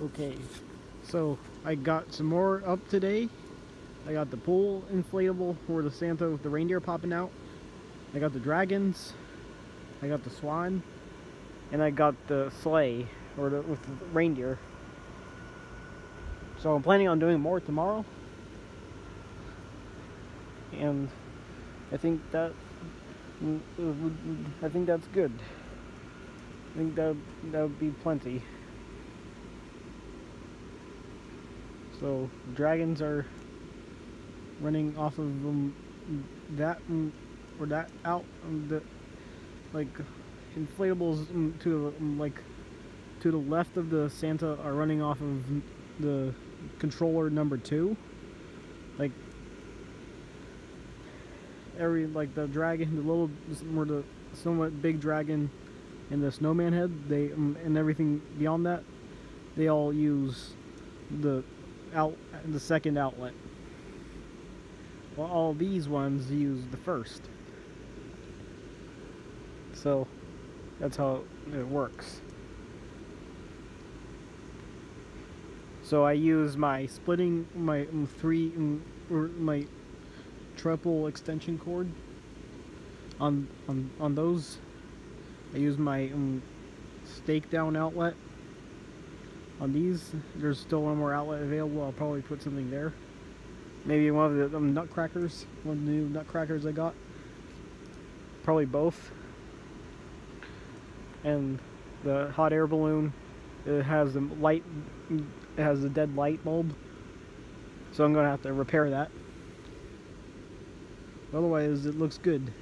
Okay, so I got some more up today. I got the pool inflatable for the Santa with the reindeer popping out. I got the dragons. I got the swan. And I got the sleigh or the, with the reindeer. So I'm planning on doing more tomorrow. And I think that mm, I think that's good. I think that that would be plenty. So dragons are running off of um, that um, or that out um, the like inflatables um, to um, like to the left of the Santa are running off of the controller number two. Like every like the dragon, the little or the somewhat big dragon and the snowman head, they um, and everything beyond that, they all use the out the second outlet. Well, all these ones use the first. So that's how it works. So I use my splitting my three or my triple extension cord on on on those. I use my um, stake down outlet on these. There's still one more outlet available. I'll probably put something there. Maybe one of the um, nutcrackers, one of the new nutcrackers I got. Probably both. And the hot air balloon, it has the light, it has a dead light bulb. So I'm gonna have to repair that. Otherwise, it looks good.